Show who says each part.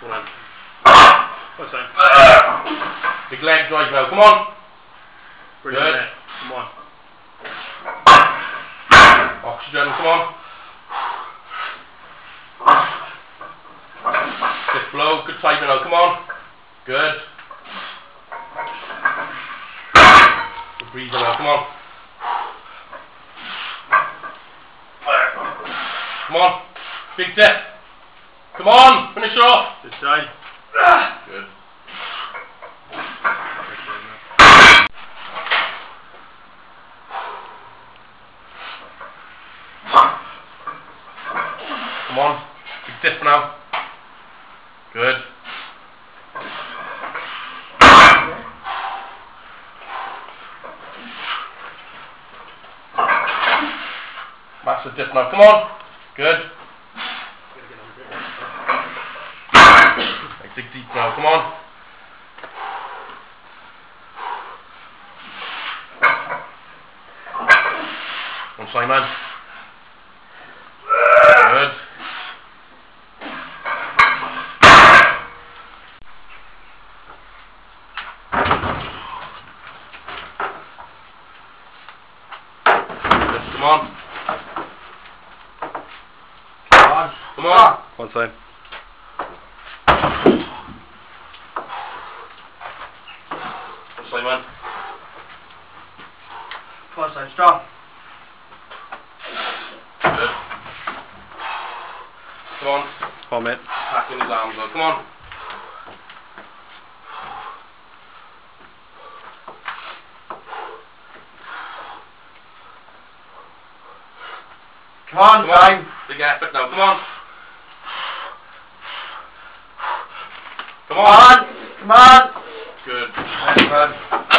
Speaker 1: Come on.
Speaker 2: What's that?
Speaker 1: Big leg drive now. Come on.
Speaker 2: Brilliant.
Speaker 1: Good.
Speaker 2: Come on.
Speaker 1: Oxygen. Come on. Stiff blow. Good timing now. Come on. Good. Good breathing now. Come on. Come on. Big dip. Come on. Finish off.
Speaker 2: This side.
Speaker 1: Good. Come on. Big dip now. Good. Massive dip now. Come on. Good. Dig deep now. Come on. One side, man. Good. Come on. Come on. Ah.
Speaker 2: One side.
Speaker 1: One side, man.
Speaker 3: Come on, side, strong.
Speaker 1: Good. Come on.
Speaker 2: Come on, mate.
Speaker 1: Packing his arms up. Come on.
Speaker 3: Come on,
Speaker 1: Come on. Big effort now. Come on. Come
Speaker 3: Come
Speaker 1: on.
Speaker 3: on. Come on. Man.